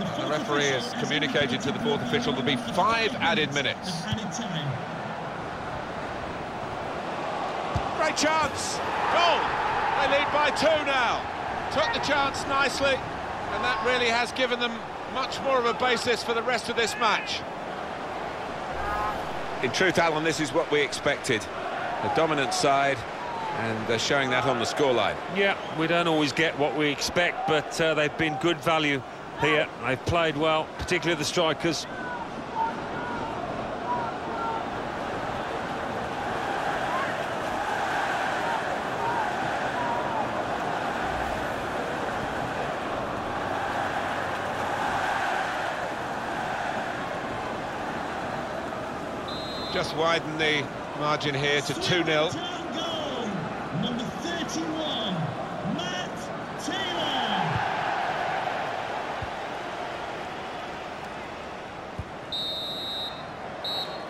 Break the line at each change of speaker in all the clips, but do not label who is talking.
The referee has communicated to the fourth official there'll be five added minutes. Great chance! Goal! They lead by two now. Took the chance nicely, and that really has given them much more of a basis for the rest of this match. In truth, Alan, this is what we expected. The dominant side, and they're showing that on the scoreline.
Yeah, we don't always get what we expect, but uh, they've been good value here. They've played well, particularly the strikers.
Just widen the margin here to 2-0.
Number 31, Matt Taylor.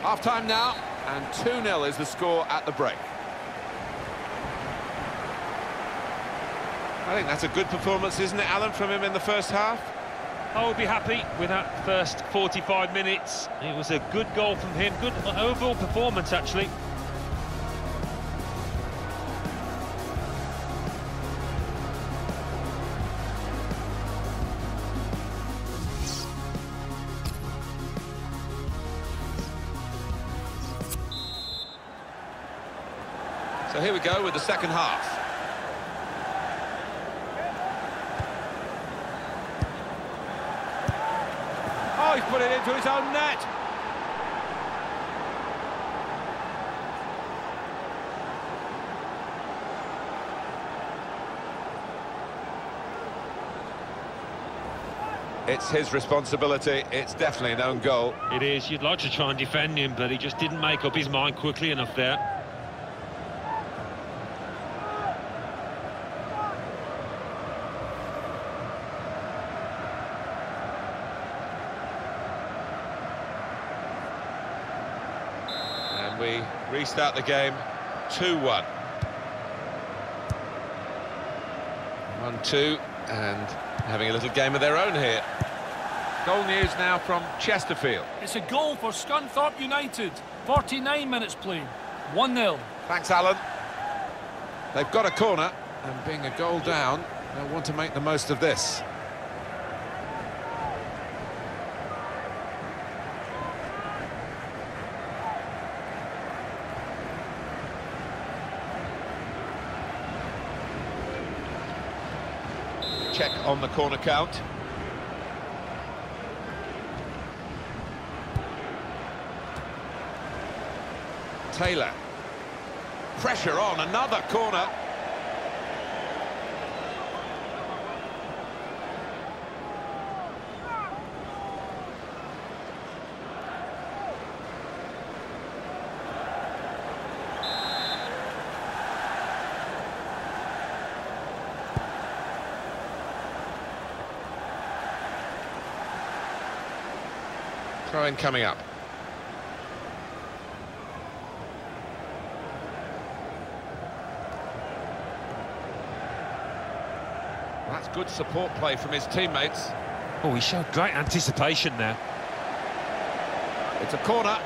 Half-time now, and 2-0 is the score at the break. I think that's a good performance, isn't it, Alan, from him in the first half?
I would be happy with that first 45 minutes. It was a good goal from him, good overall performance, actually.
So here we go with the second half. Oh, he's put it into his own net. It's his responsibility. It's definitely an own goal.
It is. You'd like to try and defend him, but he just didn't make up his mind quickly enough there.
We restart the game 2-1. 1-2 and having a little game of their own here. Goal news now from Chesterfield.
It's a goal for Scunthorpe United. 49 minutes played. 1-0.
Thanks, Alan. They've got a corner, and being a goal down, they'll want to make the most of this. Check on the corner count. Taylor. Pressure on, another corner. Throw in coming up. That's good support play from his teammates.
Oh, he showed great anticipation there.
It's a corner.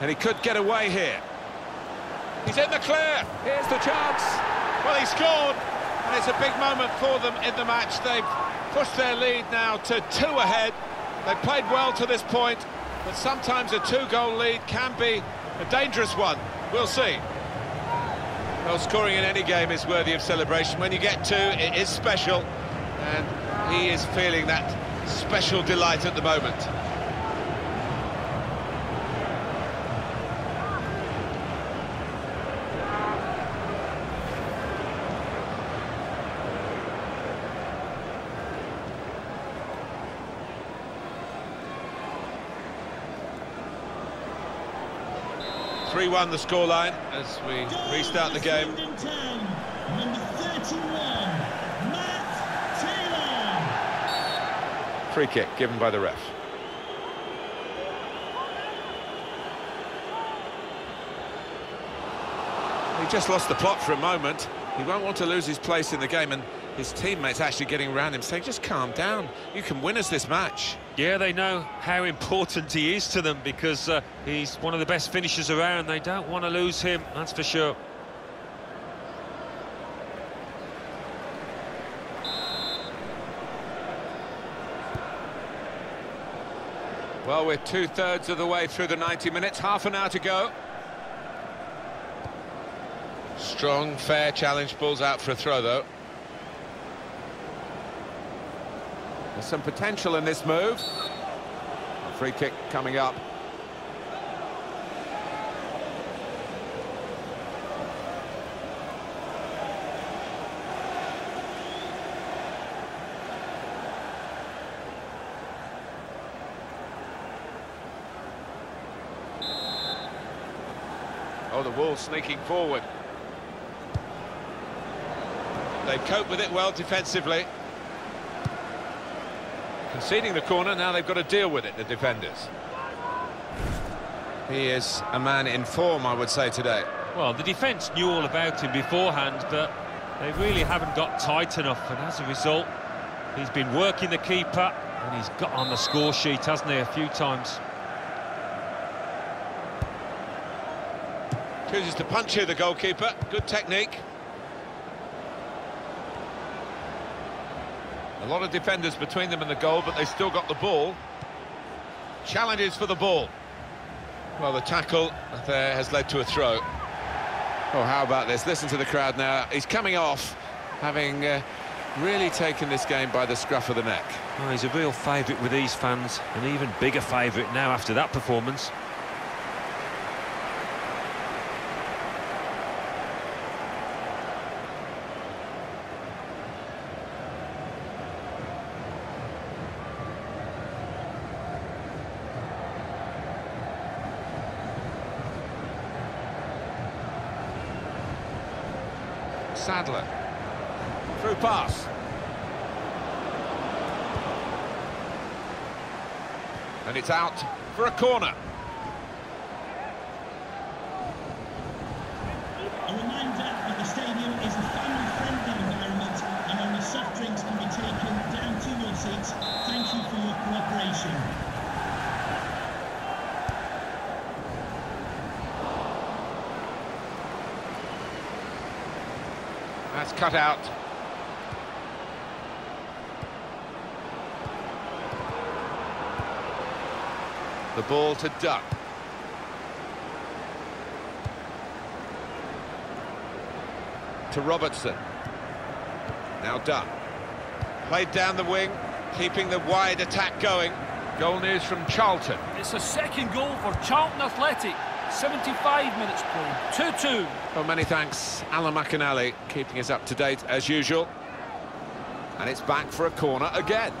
And he could get away here. He's in the clear. Here's the chance. Well, he scored. And it's a big moment for them in the match. They've pushed their lead now to two ahead. They've played well to this point, but sometimes a two-goal lead can be a dangerous one. We'll see. Well, scoring in any game is worthy of celebration. When you get two, it is special. And he is feeling that special delight at the moment. 3-1 the scoreline as we
Goal
restart the game.
Swindon Town, number 31, Matt Taylor.
Free kick given by the ref. He just lost the plot for a moment. He won't want to lose his place in the game, and his teammates actually getting around him saying, just calm down. You can win us this match.
Yeah, they know how important he is to them because uh, he's one of the best finishers around. They don't want to lose him, that's for sure.
Well, we're two-thirds of the way through the 90 minutes, half an hour to go. Strong, fair challenge, balls out for a throw, though. There's some potential in this move. A free kick coming up. Oh, the Wolves sneaking forward. They've coped with it well defensively. Conceding the corner, now they've got to deal with it, the defenders. He is a man in form, I would say, today.
Well, the defence knew all about him beforehand, but they really haven't got tight enough, and as a result, he's been working the keeper, and he's got on the score sheet, hasn't he, a few times.
Chooses to punch here, the goalkeeper. Good technique. A lot of defenders between them and the goal, but they still got the ball. Challenges for the ball. Well, the tackle there has led to a throw. Oh, how about this? Listen to the crowd now. He's coming off, having uh, really taken this game by the scruff of the neck.
Oh, he's a real favourite with these fans, an even bigger favourite now after that performance.
Sadler. Through pass. And it's out for a corner.
A reminder that the stadium is a family-friendly environment and only soft drinks can be taken down to your seats. Thank you for your cooperation.
That's cut out. The ball to Duck. To Robertson. Now Duck. Played down the wing, keeping the wide attack going. Goal news from Charlton.
It's a second goal for Charlton Athletic. 75 minutes played. 2-2.
Well, many thanks, Alan McInally, keeping us up to date as usual. And it's back for a corner again.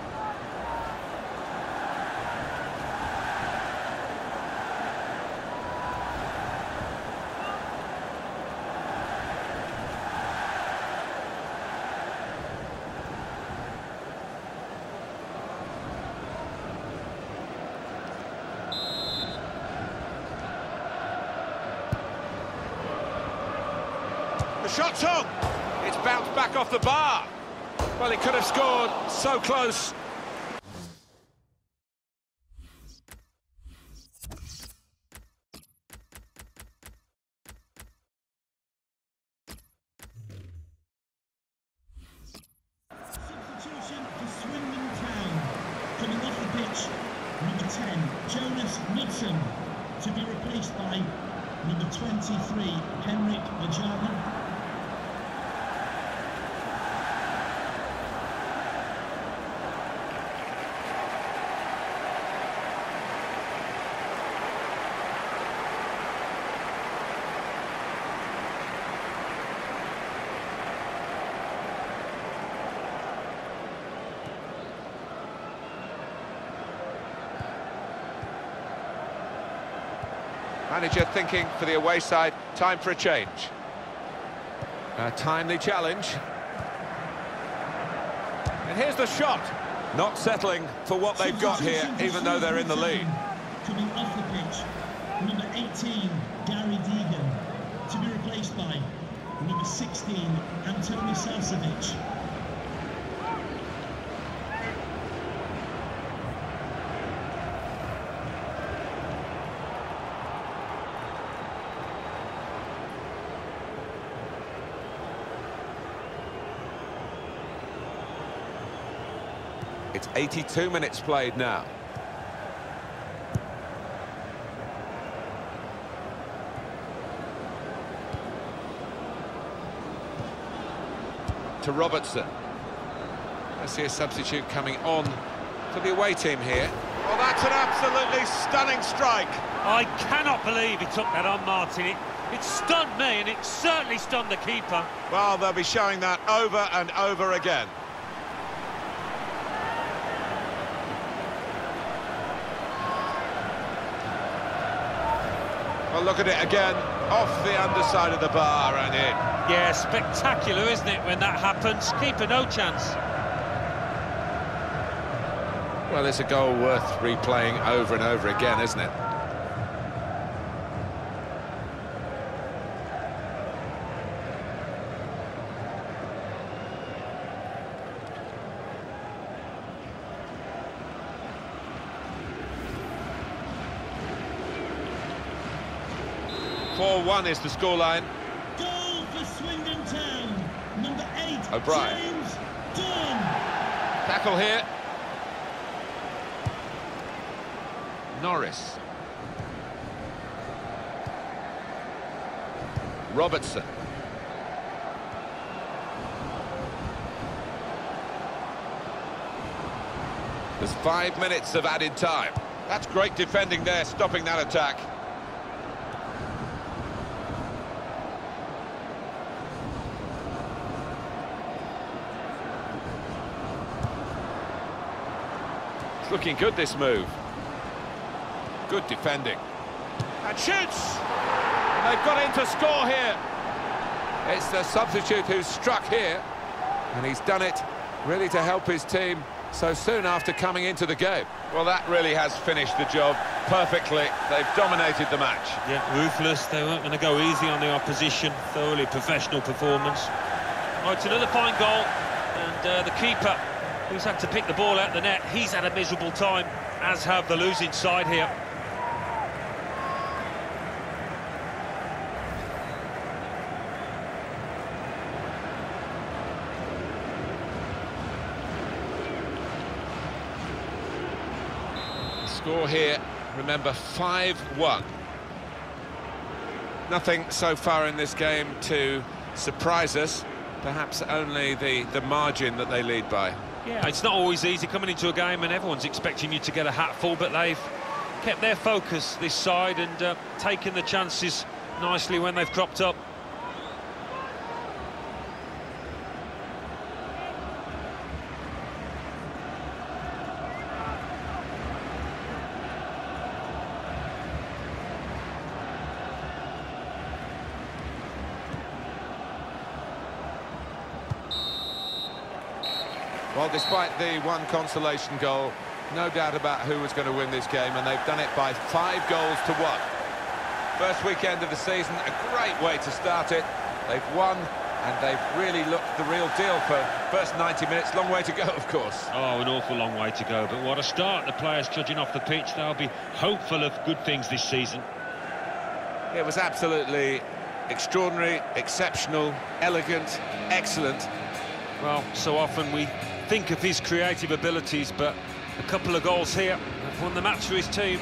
Shot's on. It's bounced back off the bar. Well, he could have scored. So close.
Substitution for Swindon Town. Coming off the pitch, number 10, Jonas Knudsen, to be replaced by number 23, Henrik Ojamaa.
Manager thinking for the away side, time for a change. A timely challenge. And here's the shot. Not settling for what they've got here, even though they're in the lead.
Coming off the pitch, number 18, Gary Deegan, to be replaced by number 16, Antoni Sarcevic.
82 minutes played now. To Robertson. I see a substitute coming on for the away team here. Well, that's an absolutely stunning strike.
I cannot believe he took that on, Martin. It, it stunned me, and it certainly stunned the keeper.
Well, they'll be showing that over and over again. Well, look at it again, off the underside of the bar and in.
Yeah, spectacular, isn't it, when that happens? Keeper no chance.
Well, it's a goal worth replaying over and over again, isn't it? Four one is the scoreline.
Goal for Swindon Town, number 8,
O'Brien.
James.
Tackle here. Norris. Robertson. There's five minutes of added time. That's great defending there, stopping that attack. It's looking good, this move. Good defending. And shoots! And they've got in to score here. It's the substitute who's struck here. And he's done it really to help his team so soon after coming into the game. Well, that really has finished the job perfectly. They've dominated the match.
Yeah, ruthless. They weren't going to go easy on the opposition. Thoroughly professional performance. Oh, it's another fine goal. And uh, the keeper, who's had to pick the ball out the net, he's had a miserable time, as have the losing side here.
Score here, remember, 5-1. Nothing so far in this game to surprise us. Perhaps only the, the margin that they lead by.
Yeah, it's not always easy coming into a game and everyone's expecting you to get a hatful, but they've kept their focus this side and uh, taken the chances nicely when they've cropped up.
Despite the one consolation goal, no doubt about who was going to win this game, and they've done it by five goals to one. First weekend of the season, a great way to start it. They've won, and they've really looked the real deal for first 90 minutes. Long way to go, of course.
Oh, an awful long way to go, but what a start. The players judging off the pitch, they'll be hopeful of good things this season.
It was absolutely extraordinary, exceptional, elegant, excellent.
Well, so often we think of his creative abilities, but a couple of goals here have won the match for his team.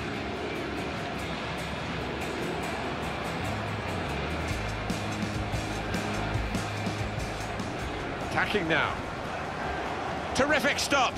Attacking now. Terrific stop.